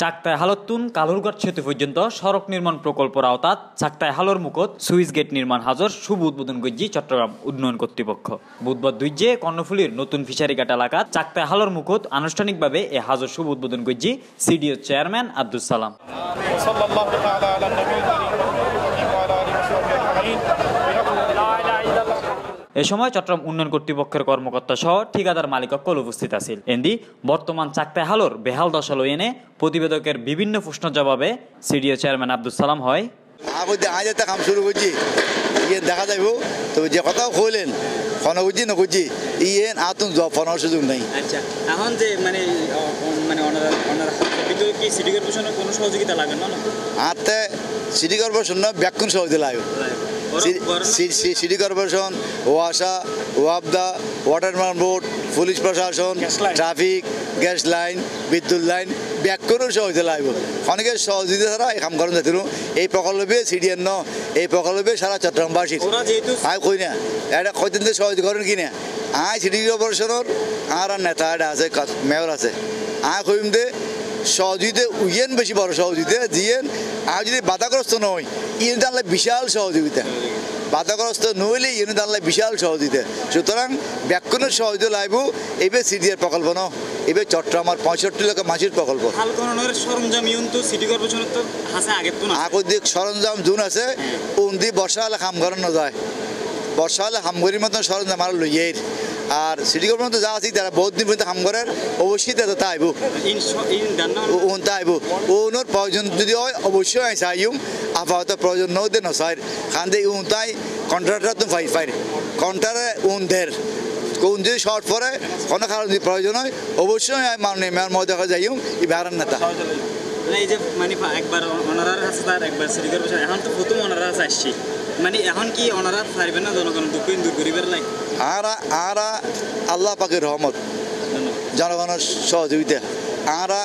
চাকতায় হালতুন কালুরঘাট সেতু পর্যন্ত সড়ক নির্মাণ প্রকল্পের আওতাত চাকতায় হালর মুখত সুইচ গেট নির্মাণ হাজর শুভ উদ্বোধন করছি চট্টগ্রাম উন্নয়ন কর্তৃপক্ষ। বুধবার দুই যে কর্ণফুলির নতুন ফিশারিঘাট এলাকা চাকতায় হালর মুখত আনুষ্ঠানিকভাবে এ হাজর শুভ উদ্বোধন গজ্জি সিডিও চেয়ারম্যান আব্দুল সালাম। এ সময় চট্টগ্রাম উন্নয়ন কর্তৃপক্ষের কর্মকর্তা সহ ঠিকাদার মালিককল উপস্থিত আছিল। এন্দি বর্তমান চাকতায় হালোর বেহাল দশালো এনে প্রতিবেদকের বিভিন্ন প্রশ্ন জবাবে সিডিও চেয়ারম্যান আব্দুল সালাম হয়। আগে আজ একটা কাম শুরু করছি। ইয়ে দেখা যাইব। তো যে কথা কইলেন ফোন করছি না করছি ইয়ে আতুন জব ফোনের সুযোগ নাই। আচ্ছা এখন যে মানে মানে ওনারা ওনারা কিন্তু কি সিটি কর্পোরেশনের কোনো সহযোগিতা লাগে না আতে সিটি কর্পোরেশন না ব্যাকুন সহজে লাগে। সিটি কর্পোরেশন ওয়াসা ওয়াবদা ওয়াটারম্যান বোর্ড পুলিশ প্রশাসন ট্রাফিক গ্যাস লাইন বিদ্যুৎ লাইন ব্যাকুনও সহজে লাগব। অনেকের সহযোগিতা ছাড়া এই কাম করেন যাতে এই প্রকল্পে সিডিএন ন এই প্রকল্পে সারা যেহেতু আই কই না এটা কয়দিন সহযোগ করেন কি না? আই সিটি কর্পোরেশনের আর নেতা এটা আছে মেয়র আছে। আই কইম দে সহযোগিতা উইয়েন বেশি বড় সহযোগিতা জিয়েন আর যদি বাধাগ্রস্ত নয় ইয়ে জানলে বিশাল সহযোগিতা। বাধাগ্রস্ত নইলে ইয়ে জানলে বিশাল সহযোগিতা। সুতরাং ব্যাকুণের সহযোগিতা লাইব এবার সিডিএর প্রকল্প ন এবার চট্টগ্রামের পঁয়ষট্টি লক্ষ মাসির প্রকল্প। আগের দিক সরঞ্জাম জুন আছে উন্দি বর্ষা হলে কাম করানো যায় বর্ষা হলে হামগরির মতন সরঞ্জাম আর লইয়ের। আর সিটি তো যা আছে, তারা বহুত দিন পর্যন্ত কাম করার অবশ্যই তাদের তা আইব ওন তা আইব ওনোর প্রয়োজন যদি হয়, অবশ্যই আইসা আইম আপাতত প্রয়োজন নৌ দে নসাইর খান দে উন তাই কন্ট্রাক্টর তো ফাই ফাই কন্ট্রাক্টরে উন দের। কোন যদি শর্ট পরে কোনো কারণ যদি প্রয়োজন হয়, অবশ্যই আমি মানে মেয়র মহোদয় যাইম ই বেড়ার নেতা। মানে এই যে মানে একবার আছে তার একবার সিটি কর্পোরেশন এখন তো প্রথম আছে আসছি। মানে এখন কি ওনারা পারবেন না জনগণ দুঃখ দূর করিবার লাই আরা আরা আল্লাহ পাকের রহমত। জনগণের সহযোগিতা। আরা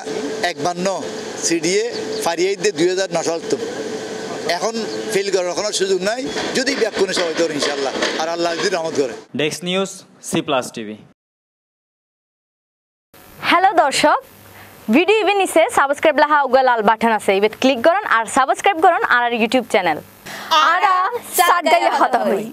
একবার ন সিডিএ ফারিয়ে দিয়ে দুই হাজার নশাল তো এখন ফেল করার কোনো সুযোগ নাই। যদি ব্যাকুণে সবাই তোর ইনশাল্লাহ আর আল্লাহ যদি রহমত করে। ডেক্স news C plus TV hello দর্শক ভিডিও ইভেন নিচে সাবস্ক্রাইব লাহা উগা লাল বাটন আছে। ইবেত ক্লিক করুন আর সাবস্ক্রাইব করুন আর ইউটিউব চ্যানেল আর সাগাইলে হতা হই